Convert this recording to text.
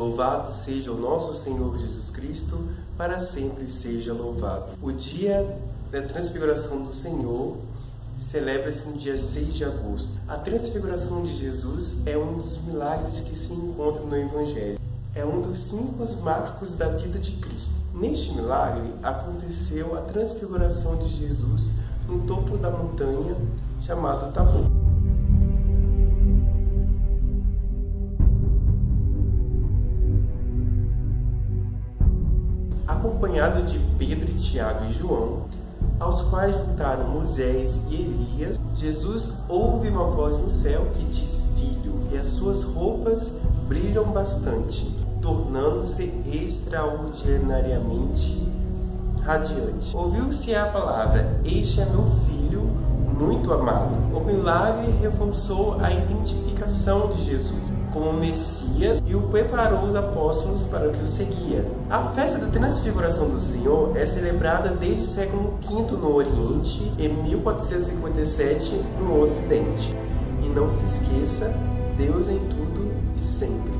Louvado seja o nosso Senhor Jesus Cristo, para sempre seja louvado. O dia da transfiguração do Senhor celebra-se no dia 6 de agosto. A transfiguração de Jesus é um dos milagres que se encontram no Evangelho. É um dos cinco marcos da vida de Cristo. Neste milagre aconteceu a transfiguração de Jesus no topo da montanha chamado Tabor. Acompanhado de Pedro, Tiago e João, aos quais juntaram Moisés e Elias, Jesus ouve uma voz no céu que diz: Filho, e as suas roupas brilham bastante, tornando-se extraordinariamente radiante. Ouviu-se a palavra: Este é meu filho muito amado. O milagre reforçou a identificação de Jesus como Messias e o preparou os apóstolos para o que o seguia. A festa da Transfiguração do Senhor é celebrada desde o século V no Oriente e 1457 no Ocidente. E não se esqueça, Deus em tudo e sempre.